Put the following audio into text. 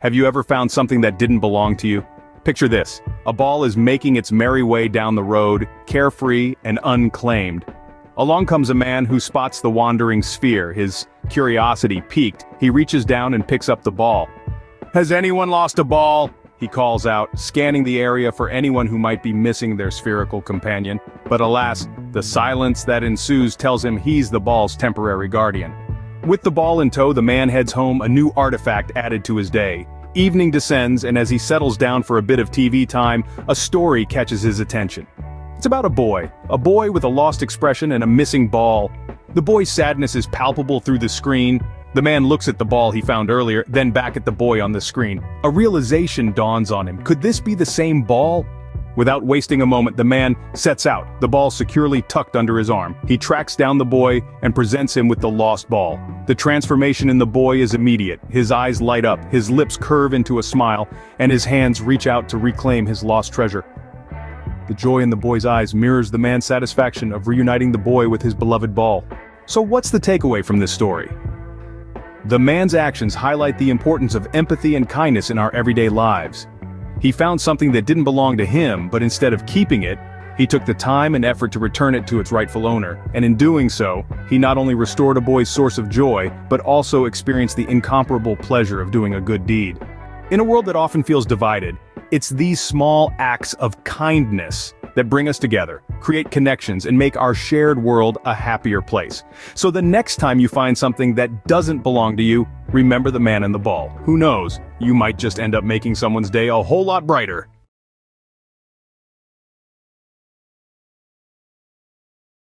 Have you ever found something that didn't belong to you? Picture this. A ball is making its merry way down the road, carefree and unclaimed. Along comes a man who spots the wandering sphere, his curiosity piqued. He reaches down and picks up the ball. Has anyone lost a ball? He calls out, scanning the area for anyone who might be missing their spherical companion. But alas, the silence that ensues tells him he's the ball's temporary guardian. With the ball in tow the man heads home a new artifact added to his day. Evening descends and as he settles down for a bit of TV time, a story catches his attention. It's about a boy, a boy with a lost expression and a missing ball. The boy's sadness is palpable through the screen. The man looks at the ball he found earlier, then back at the boy on the screen. A realization dawns on him. Could this be the same ball? Without wasting a moment the man sets out, the ball securely tucked under his arm. He tracks down the boy and presents him with the lost ball. The transformation in the boy is immediate, his eyes light up, his lips curve into a smile, and his hands reach out to reclaim his lost treasure. The joy in the boy's eyes mirrors the man's satisfaction of reuniting the boy with his beloved ball. So what's the takeaway from this story? The man's actions highlight the importance of empathy and kindness in our everyday lives. He found something that didn't belong to him, but instead of keeping it, he took the time and effort to return it to its rightful owner, and in doing so, he not only restored a boy's source of joy, but also experienced the incomparable pleasure of doing a good deed. In a world that often feels divided, it's these small acts of kindness that bring us together, create connections, and make our shared world a happier place. So the next time you find something that doesn't belong to you, remember the man in the ball. Who knows, you might just end up making someone's day a whole lot brighter.